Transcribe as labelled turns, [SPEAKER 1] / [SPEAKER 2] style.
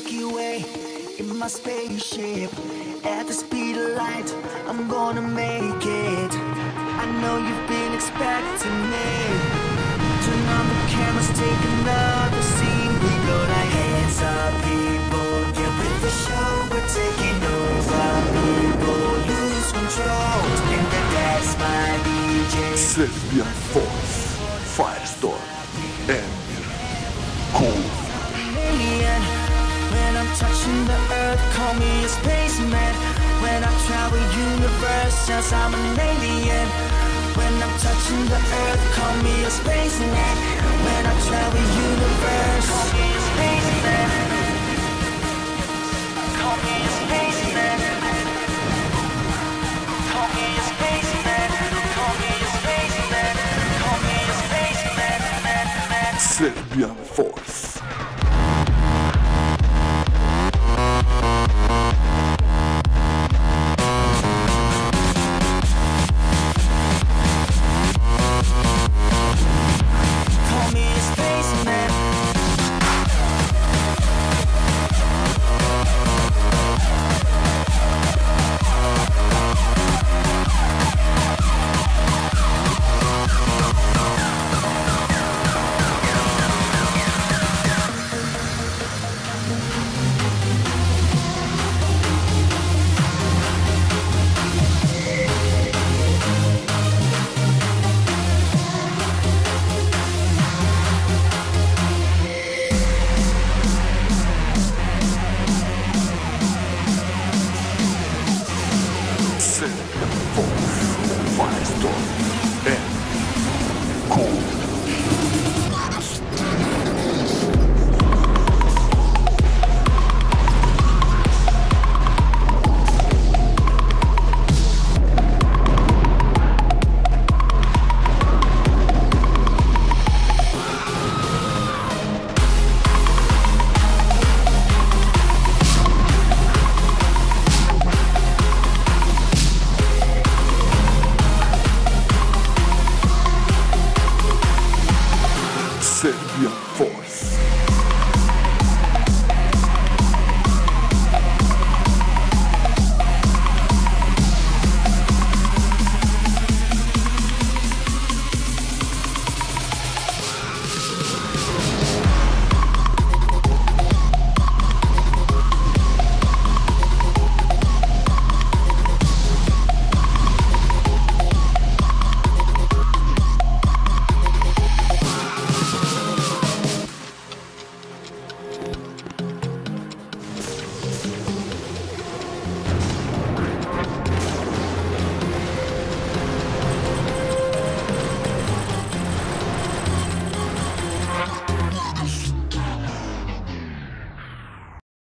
[SPEAKER 1] Milky Way in my spaceship. At the speed of light, I'm gonna make it. I know you've been expecting me. Turn on the cameras, take another scene. We go like hands up, people. Get with the show, we're taking over. People lose control, and then that's my DJ.
[SPEAKER 2] Serbian Force, Firestorm,
[SPEAKER 1] call me a spaceman. When I travel universe, yes, I'm an alien. When I'm touching the earth, call me a spaceman. When I travel universe, call me a spaceman. Call me a spaceman. Call me a spaceman. Call me a spaceman. Call me a spaceman.
[SPEAKER 2] Force. Serbian Force.